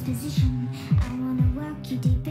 position. I wanna work you deep.